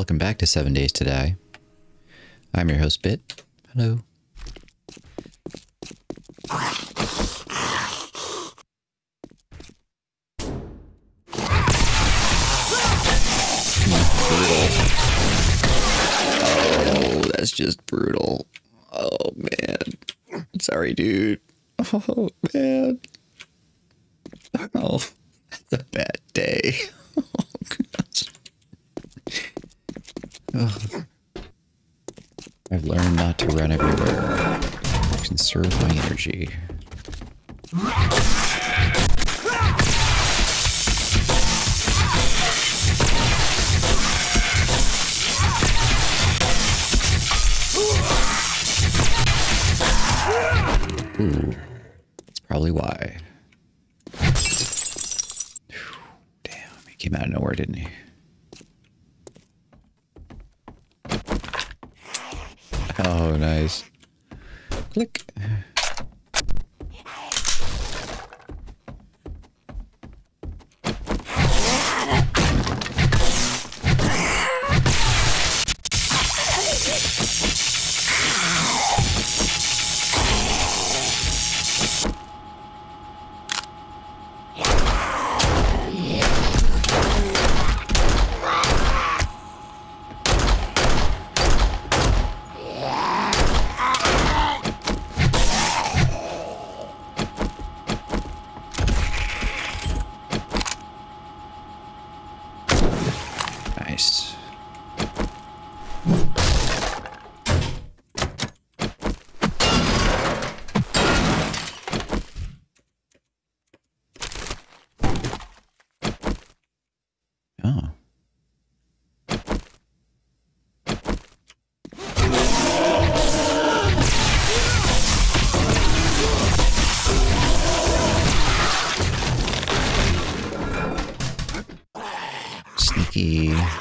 Welcome back to Seven Days to Die. I'm your host, Bit. Hello. Oh, that's just brutal. Oh, man. Sorry, dude. Oh, man. Oh, that's a bad day. Oh, gosh. I've learned not to run everywhere. Conserve my energy. That's probably why. Damn, he came out of nowhere, didn't he? Nice. Click. Nice. Oh. Sneaky.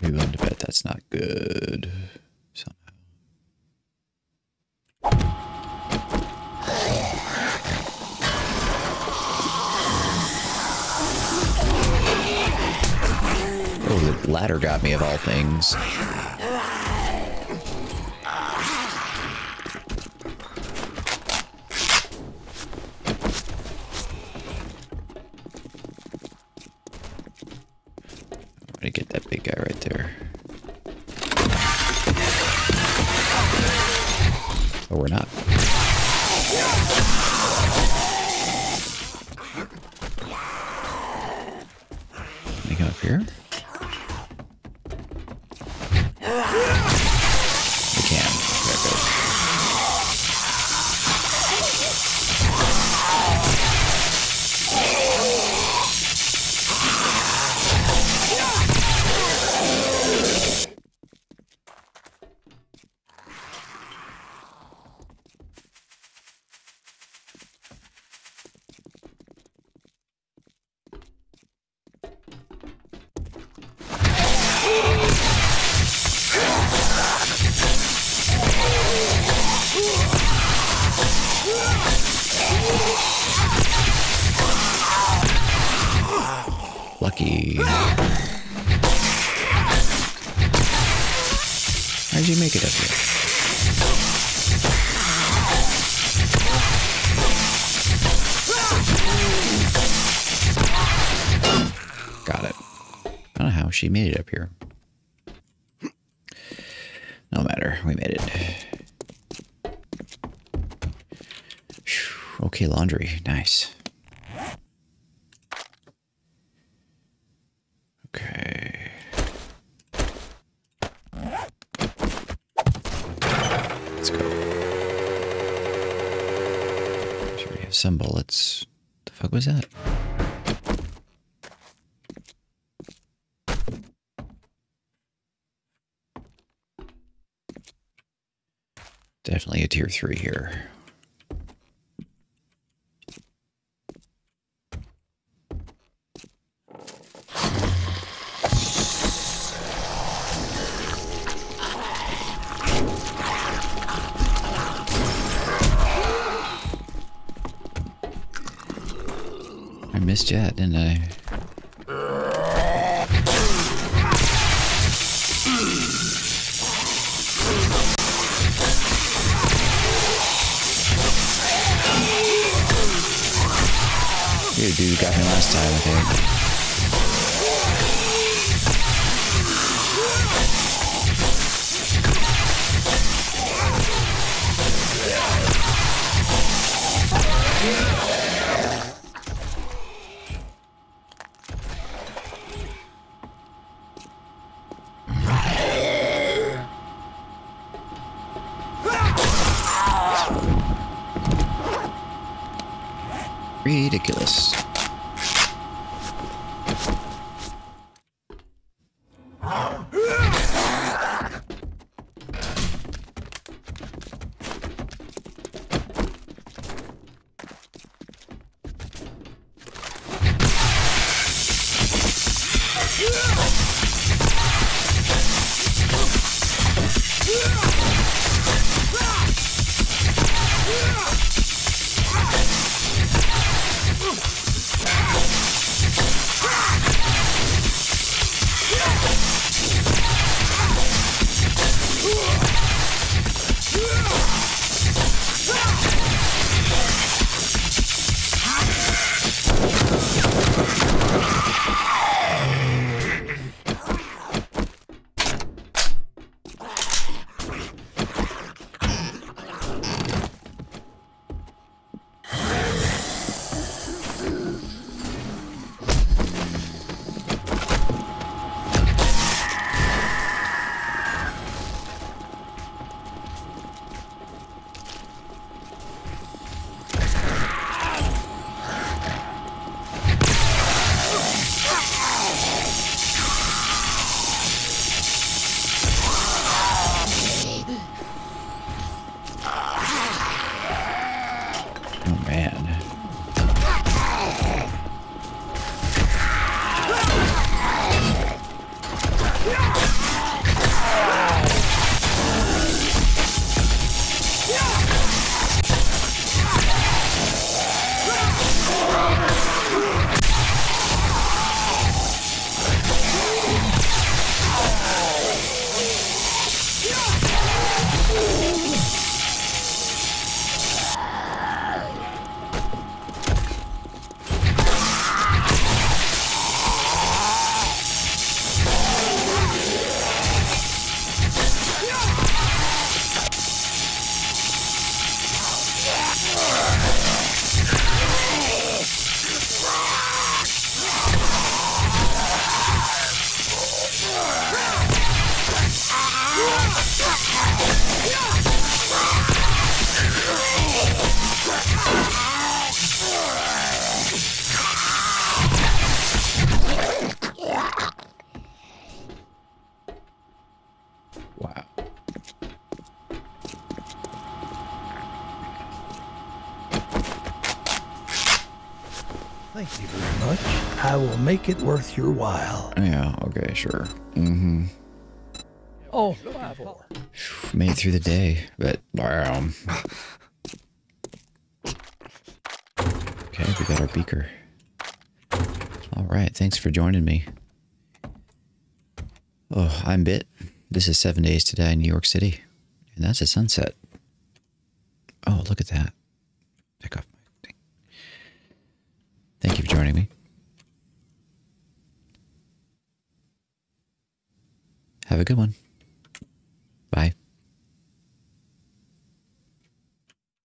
Going to bet that's not good. Oh, the ladder got me of all things. To get that big guy right there. But we're not. Come up here? Lucky. How'd you make it up here? Got it. I don't know how she made it up here. No matter, we made it. Okay, laundry. Nice. Some bullets. The fuck was that? Definitely a tier three here. Missed Jet, didn't I? Here, dude got me last time, I think. Ridiculous. Thank you very much. I will make it worth your while. Yeah, okay, sure. Mm-hmm. Oh, five four. Made it through the day, but um Okay, we got our beaker. Alright, thanks for joining me. Oh, I'm Bit. This is seven days to die in New York City. And that's a sunset. Oh, look at that. Take off my thing. Thank you for joining me. Have a good one. Bye.